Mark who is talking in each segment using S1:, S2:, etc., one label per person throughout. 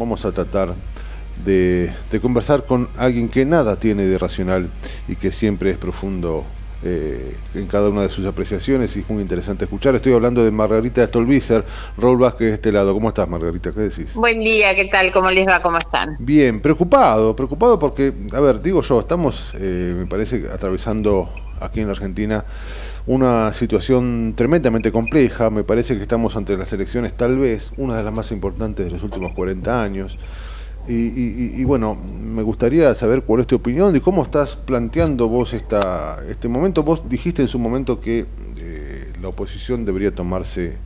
S1: vamos a tratar de, conversar con alguien que nada tiene de racional y que siempre es profundo eh, en cada una de sus apreciaciones y es muy interesante escuchar. Estoy hablando de Margarita Stolbizer, Raúl Vázquez de este lado. ¿Cómo estás, Margarita? ¿Qué decís?
S2: Buen día, ¿qué tal? ¿Cómo les va? ¿Cómo están?
S1: Bien, preocupado, preocupado porque, a ver, digo yo, estamos, eh, me parece, atravesando aquí en la Argentina una situación tremendamente compleja. Me parece que estamos ante las elecciones, tal vez, una de las más importantes de los últimos 40 años. Y, bueno, me gustaría saber cuál es tu opinión de cómo estás planteando vos esta, este momento. Vos dijiste en su momento que eh, la oposición debería tomarse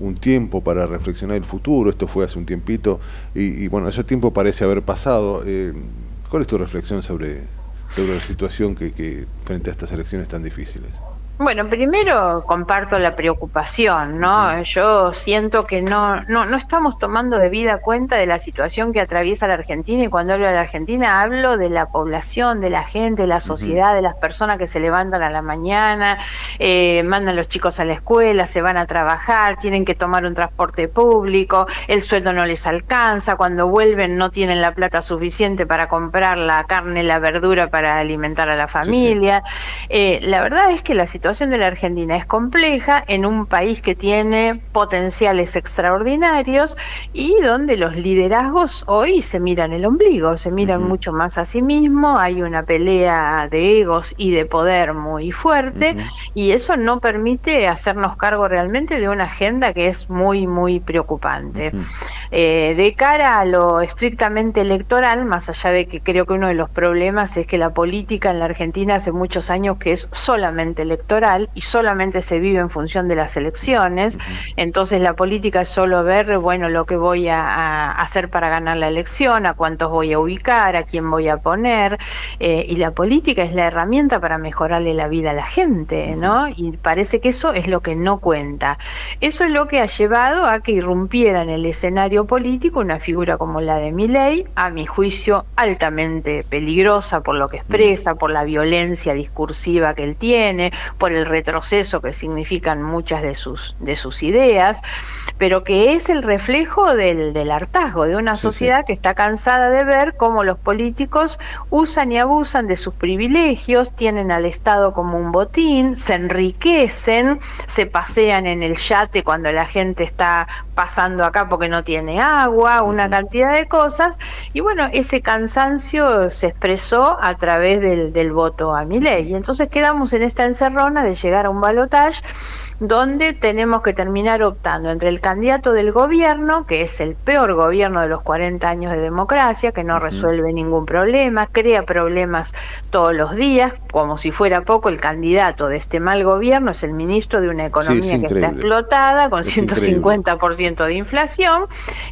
S1: un tiempo para reflexionar el futuro. Esto fue hace un tiempito y, bueno, ese tiempo parece haber pasado. Eh, ¿Cuál es tu reflexión sobre, sobre la situación que, que frente a estas elecciones tan difíciles?
S2: Bueno, primero comparto la preocupación, ¿no? Yo siento que no, no, no estamos tomando debida cuenta de la situación que atraviesa la Argentina y cuando hablo de la Argentina hablo de la población, de la gente, de la sociedad, de las personas que se levantan a la mañana, eh, mandan los chicos a la escuela, se van a trabajar, tienen que tomar un transporte público, el sueldo no les alcanza, cuando vuelven no tienen la plata suficiente para comprar la carne, la verdura para alimentar a la familia. Eh, la verdad es que la situación situación de la Argentina es compleja en un país que tiene potenciales extraordinarios y donde los liderazgos hoy se miran el ombligo, se miran mucho más a sí mismos, hay una pelea de egos y de poder muy fuerte y eso no permite hacernos cargo realmente de una agenda que es muy, muy preocupante. Eh, de cara a lo estrictamente electoral, más allá de que creo que uno de los problemas es que la política en la Argentina hace muchos años que es solamente electoral, y solamente se vive en función de las elecciones. Entonces la política es solo ver, bueno, lo que voy a, hacer para ganar la elección, a cuántos voy a ubicar, a quién voy a poner. Eh, y la política es la herramienta para mejorarle la vida a la gente, ¿no? Y parece que eso es lo que no cuenta. Eso es lo que ha llevado a que irrumpiera en el escenario político una figura como la de Milei, a mi juicio altamente peligrosa por lo que expresa, por la violencia discursiva que él tiene, por el retroceso que significan muchas de sus, de sus ideas, pero que es el reflejo del, del hartazgo de una sociedad que está cansada de ver cómo los políticos usan y abusan de sus privilegios, tienen al Estado como un botín, se enriquecen, se pasean en el yate cuando la gente está pasando acá porque no tiene agua, una cantidad de cosas, y bueno, ese cansancio se expresó a través del, del voto a mi ley. Y entonces quedamos en esta encerrona de llegar a un balotaje donde tenemos que terminar optando entre el candidato del gobierno, que es el peor gobierno de los 40 años de democracia, que no resuelve ningún problema, crea problemas todos los días, como si fuera poco, el candidato de este mal gobierno es el ministro de una economía que está explotada, con 150% de inflación.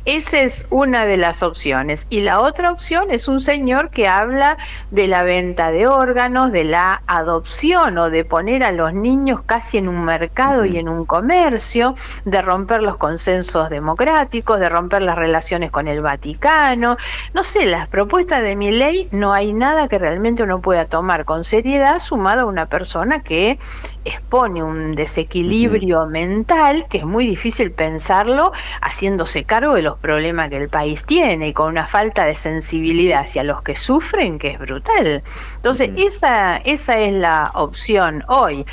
S2: Esa es una de las opciones. Y la otra opción es un señor que habla de la venta de órganos, de la adopción o de poner a los niños casi en un mercado y en un comercio, de romper los consensos democráticos, de romper las relaciones con el Vaticano. No sé, las propuestas de mi ley no hay nada que realmente uno pueda tomar con seriedad sumado a una persona que expone un desequilibrio mental que es muy difícil pensarlo haciéndose cargo de los problemas que el país tiene y con una falta de sensibilidad hacia los que sufren que es brutal. Entonces, esa, esa es la opción hoy.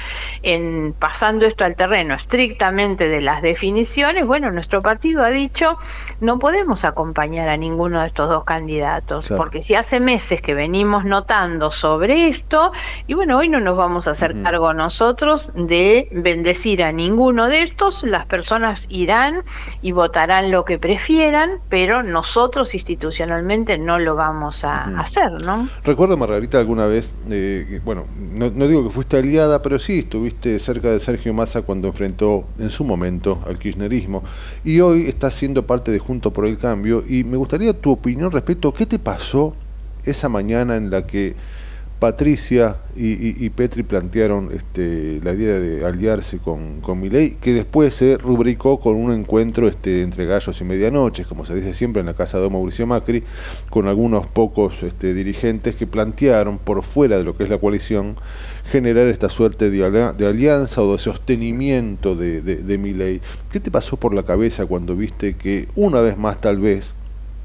S2: En pasando esto al terreno estrictamente de las definiciones, bueno, nuestro partido ha dicho no podemos acompañar a ninguno de estos dos candidatos, porque si hace meses que venimos notando sobre esto, y bueno, hoy no nos vamos a hacer cargo nosotros de bendecir a ninguno de estos, las personas irán y votarán lo que prefieran, pero nosotros institucionalmente no lo vamos a hacer, ¿no?
S1: Recuerdo, Margarita, alguna vez, eh, bueno, no, no digo que fuiste aliada, pero sí estuviste cerca de Sergio Massa cuando enfrentó en su momento al kirchnerismo y hoy estás siendo parte de Junto por el Cambio y me gustaría tu opinión respecto a qué te pasó esa mañana en la que Patricia y, Petri plantearon este, la idea de aliarse con, con Milei, que después se rubricó con un encuentro este, entre gallos y medianoches, como se dice siempre en la casa de Mauricio Macri, con algunos pocos este, dirigentes que plantearon, por fuera de lo que es la coalición, generar esta suerte de, alianza o de sostenimiento de, de, de. ¿Qué te pasó por la cabeza cuando viste que una vez más tal vez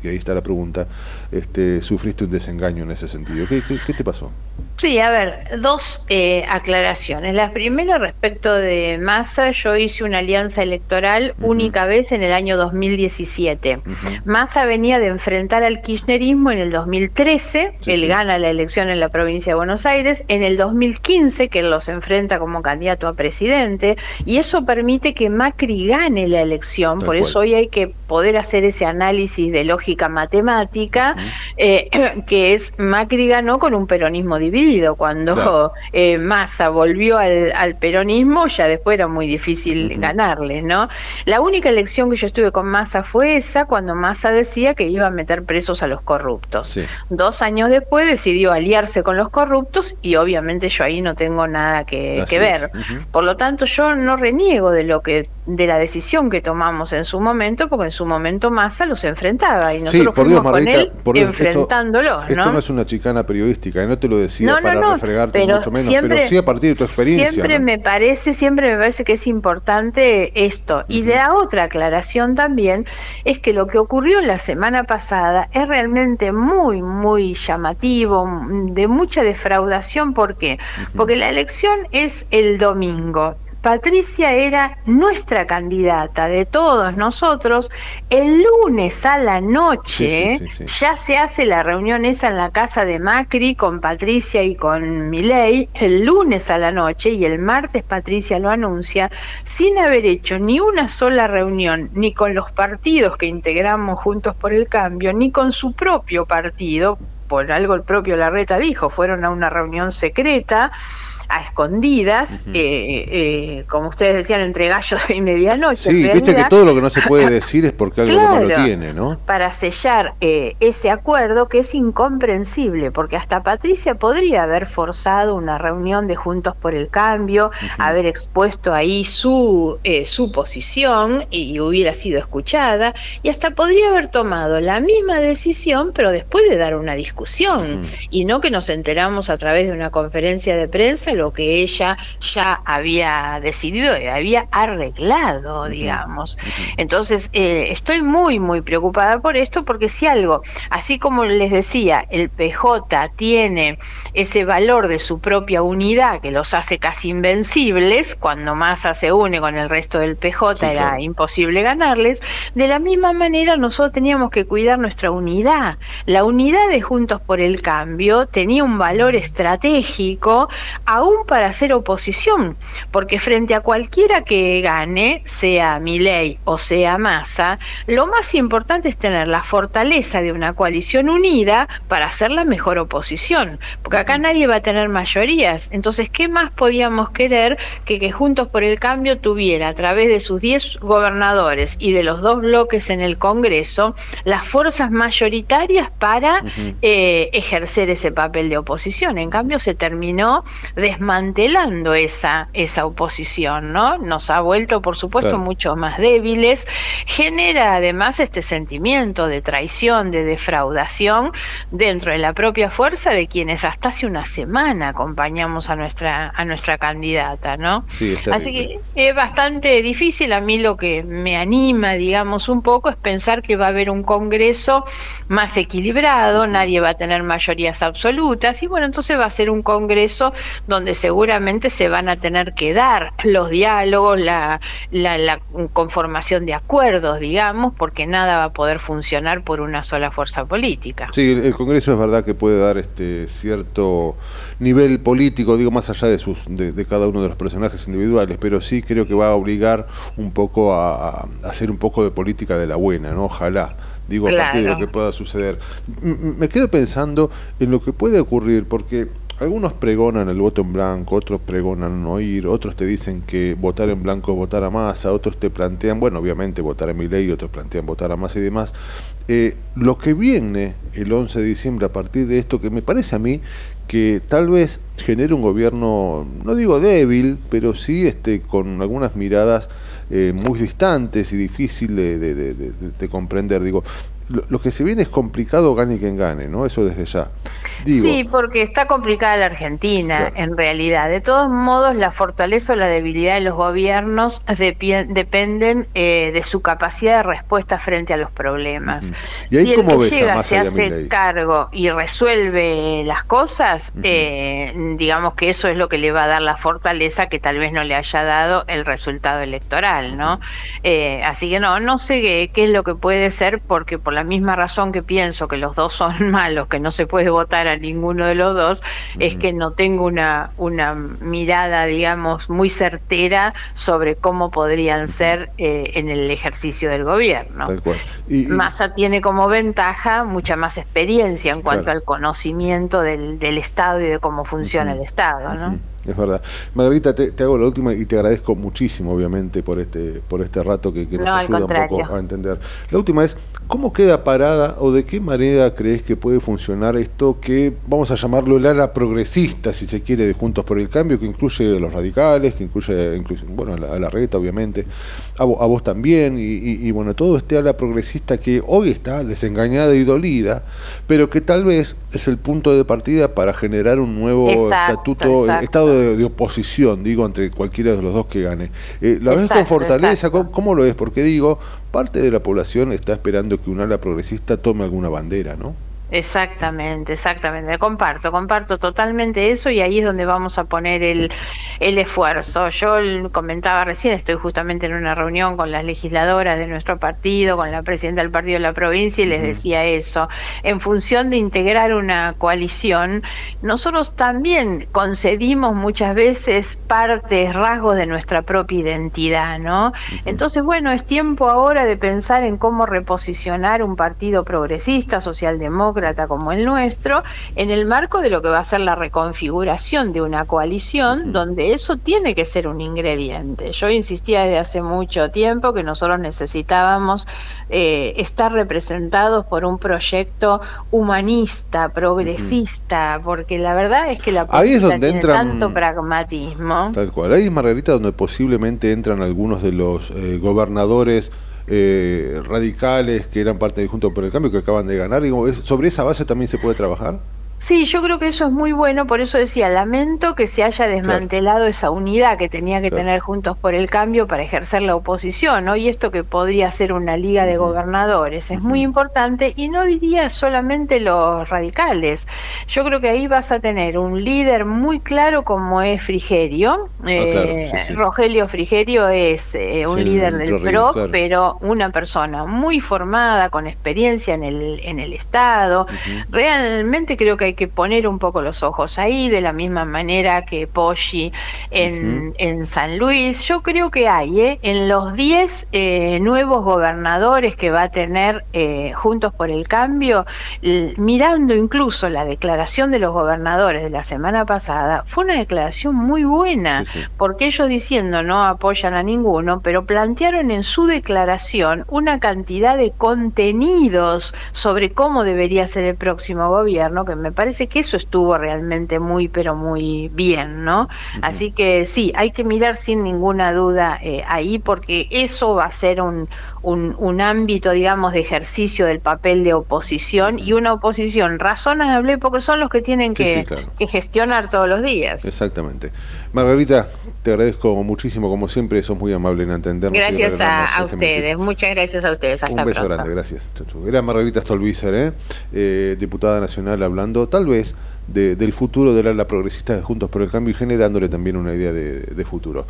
S1: y ahí está la pregunta, este, sufriste un desengaño en ese sentido. ¿Qué, qué, te pasó?
S2: Sí, a ver, dos eh, aclaraciones. La primera respecto de Massa, yo hice una alianza electoral única vez en el año 2017. Massa venía de enfrentar al kirchnerismo en el 2013, él gana la elección en la provincia de Buenos Aires, en el 2015 que los enfrenta como candidato a presidente, y eso permite que Macri gane la elección, por eso hoy hay que poder hacer ese análisis de lógica matemática, eh, que es Macri ganó con un peronismo dividido. Cuando eh, Massa volvió al, peronismo, ya después era muy difícil ganarle, ¿no? La única elección que yo estuve con Massa fue esa, cuando Massa decía que iba a meter presos a los corruptos. Dos años después decidió aliarse con los corruptos y obviamente yo ahí no tengo nada que, ver. Por lo tanto, yo no reniego de lo que de la decisión que tomamos en su momento, porque en su momento Massa los enfrentaba y nosotros fuimos con él enfrentándolos.
S1: Esto, ¿no? es una chicana periodística, y no te lo decía para refregarte mucho menos, pero sí a partir de tu experiencia.
S2: Siempre me parece, siempre me parece que es importante esto. Y la otra aclaración también es que lo que ocurrió la semana pasada es realmente muy, muy llamativo, de mucha defraudación. ¿Por qué? Porque la elección es el domingo Patricia era nuestra candidata de todos nosotros. El lunes a la noche ya se hace la reunión esa en la casa de Macri con Patricia y con Milei. El lunes a la noche y el martes Patricia lo anuncia sin haber hecho ni una sola reunión ni con los partidos que integramos Juntos por el Cambio ni con su propio partido por algo el propio Larreta dijo, fueron a una reunión secreta, a escondidas, eh, eh, como ustedes decían, entre gallos y medianoche.
S1: Sí, viste que todo lo que no se puede decir es porque algo no lo tiene, ¿no?
S2: Para sellar eh, ese acuerdo que es incomprensible, porque hasta Patricia podría haber forzado una reunión de Juntos por el Cambio, haber expuesto ahí su, su posición y hubiera sido escuchada, y hasta podría haber tomado la misma decisión, pero después de dar una discusión y no que nos enteramos a través de una conferencia de prensa lo que ella ya había decidido y había arreglado, digamos. Entonces, eh, estoy muy, muy preocupada por esto porque si algo, así como les decía, el PJ tiene ese valor de su propia unidad que los hace casi invencibles, cuando Massa se une con el resto del PJ era imposible ganarles, de la misma manera nosotros teníamos que cuidar nuestra unidad, la unidad de Juntos por el Cambio tenía un valor estratégico aún para hacer oposición, porque frente a cualquiera que gane, sea Milei o sea Massa, lo más importante es tener la fortaleza de una coalición unida para hacer la mejor oposición, porque acá nadie va a tener mayorías. Entonces, ¿qué más podíamos querer que que Juntos por el Cambio tuviera a través de sus 10 gobernadores y de los dos bloques en el Congreso las fuerzas mayoritarias para eh, ejercer ese papel de oposición. En cambio, se terminó desmantelando esa, esa oposición, ¿no? Nos ha vuelto, por supuesto, mucho más débiles. Genera además este sentimiento de traición, de defraudación dentro de la propia fuerza de quienes hasta hace una semana acompañamos a nuestra, a nuestra candidata, ¿no? Así que es bastante difícil. A mí lo que me anima, digamos, un poco es pensar que va a haber un Congreso más equilibrado, nadie va a tener mayorías absolutas y bueno, entonces va a ser un Congreso donde seguramente se van a tener que dar los diálogos, la, la, conformación de acuerdos, digamos, porque nada va a poder funcionar por una sola fuerza política.
S1: Sí, el, Congreso es verdad que puede dar este cierto nivel político, digo, más allá de, sus, de, cada uno de los personajes individuales, pero sí creo que va a obligar un poco a hacer un poco de política de la buena, ¿no? Ojalá digo, a partir de lo que pueda suceder. me quedo pensando en lo que puede ocurrir, porque algunos pregonan el voto en blanco, otros pregonan no ir, otros te dicen que votar en blanco es votar a masa, otros te plantean, bueno, obviamente votar a mi ley, otros plantean votar a masa y demás. Eh, lo que viene el 11 de diciembre a partir de esto, que me parece a mí que tal vez genere un gobierno, no digo débil, pero sí este, con algunas miradas eh, muy distantes y difícil de, comprender. Digo, lo, que se viene es complicado gane quien gane, ¿no? Eso desde ya.
S2: sí, porque está complicada la Argentina, en realidad. De todos modos, la fortaleza o la debilidad de los gobiernos dependen eh, de su capacidad de respuesta frente a los problemas. si el que llega se hace cargo y resuelve las cosas, eh, digamos que eso es lo que le va a dar la fortaleza que tal vez no le haya dado el resultado electoral, ¿no? Eh, así que no, no sé qué, qué es lo que puede ser, porque por la misma razón que pienso que los dos son malos, que no se puede votar a ninguno de los dos, es que no tengo una, una mirada, digamos, muy certera sobre cómo podrían ser eh, en el ejercicio del gobierno. Massa tiene como ventaja mucha más experiencia en cuanto al conocimiento del, del, Estado y de cómo funciona el Estado, ¿no?
S1: es verdad. Margarita, te, hago la última y te agradezco muchísimo, obviamente, por este, por este rato que, nos ayuda un poco a entender. La última es, ¿cómo queda parada o de qué manera crees que puede funcionar esto que vamos a llamarlo el ala progresista, si se quiere, de Juntos por el Cambio, que incluye a los radicales, que incluye, bueno, a la, reta, obviamente, a, vos, también, y, bueno, todo este ala progresista que hoy está desengañada y dolida, pero que tal vez es el punto de partida para generar un nuevo estatuto, estado de, oposición, digo, entre cualquiera de los dos que gane. Eh, ¿La ves con fortaleza? ¿Cómo, lo es? Porque digo, parte de la población está esperando que un ala progresista tome alguna bandera, ¿no?
S2: Exactamente, exactamente. Comparto, comparto totalmente eso y ahí es donde vamos a poner el, el esfuerzo. Yo comentaba recién, estoy justamente en una reunión con las legisladoras de nuestro partido, con la presidenta del partido de la provincia y les decía eso. En función de integrar una coalición, nosotros también concedimos muchas veces partes, rasgos de nuestra propia identidad, ¿no? Entonces, bueno, es tiempo ahora de pensar en cómo reposicionar un partido progresista, socialdemócrata, como el nuestro, en el marco de lo que va a ser la reconfiguración de una coalición, donde eso tiene que ser un ingrediente. Yo insistía desde hace mucho tiempo que nosotros necesitábamos eh, estar representados por un proyecto humanista, progresista, porque la verdad es que la
S1: política Ahí es donde tiene
S2: tanto pragmatismo.
S1: Tal cual. Ahí es Margarita donde posiblemente entran algunos de los eh, gobernadores eh, radicales que eran parte de Junto por el Cambio que acaban de ganar. ¿Sobre esa base también se puede trabajar?
S2: Sí, yo creo que eso es muy bueno, por eso decía, lamento que se haya desmantelado esa unidad que tenía que tener Juntos por el Cambio para ejercer la oposición, ¿no? Y esto que podría ser una liga de gobernadores es muy importante y no diría solamente los radicales. Yo creo que ahí vas a tener un líder muy claro como es Frigerio. Ah, eh, Rogelio Frigerio es eh, un líder del PRO, pero una persona muy formada, con experiencia en el, en el Estado. Realmente creo que hay que poner un poco los ojos ahí, de la misma manera que Poggi en, en San Luis. Yo creo que hay, ¿eh? en los 10 eh, nuevos gobernadores que va a tener eh, Juntos por el Cambio, mirando incluso la declaración de los gobernadores de la semana pasada, fue una declaración muy buena, porque ellos diciendo no apoyan a ninguno, pero plantearon en su declaración una cantidad de contenidos sobre cómo debería ser el próximo gobierno que me parece que eso estuvo realmente muy, pero muy bien, ¿no? Así que sí, hay que mirar sin ninguna duda eh, ahí porque eso va a ser un, un, ámbito, digamos, de ejercicio del papel de oposición y una oposición razonable porque son los que tienen que, gestionar todos los días.
S1: Exactamente. Margarita, te agradezco muchísimo, como siempre, sos muy amable en entendernos.
S2: Gracias a, ustedes, muchas gracias a ustedes.
S1: Hasta Un beso grande, gracias. Era Margarita Stolbizer, ¿eh? ¿eh? diputada nacional, hablando tal vez del futuro de la, progresista de Juntos por el Cambio y generándole también una idea de futuro.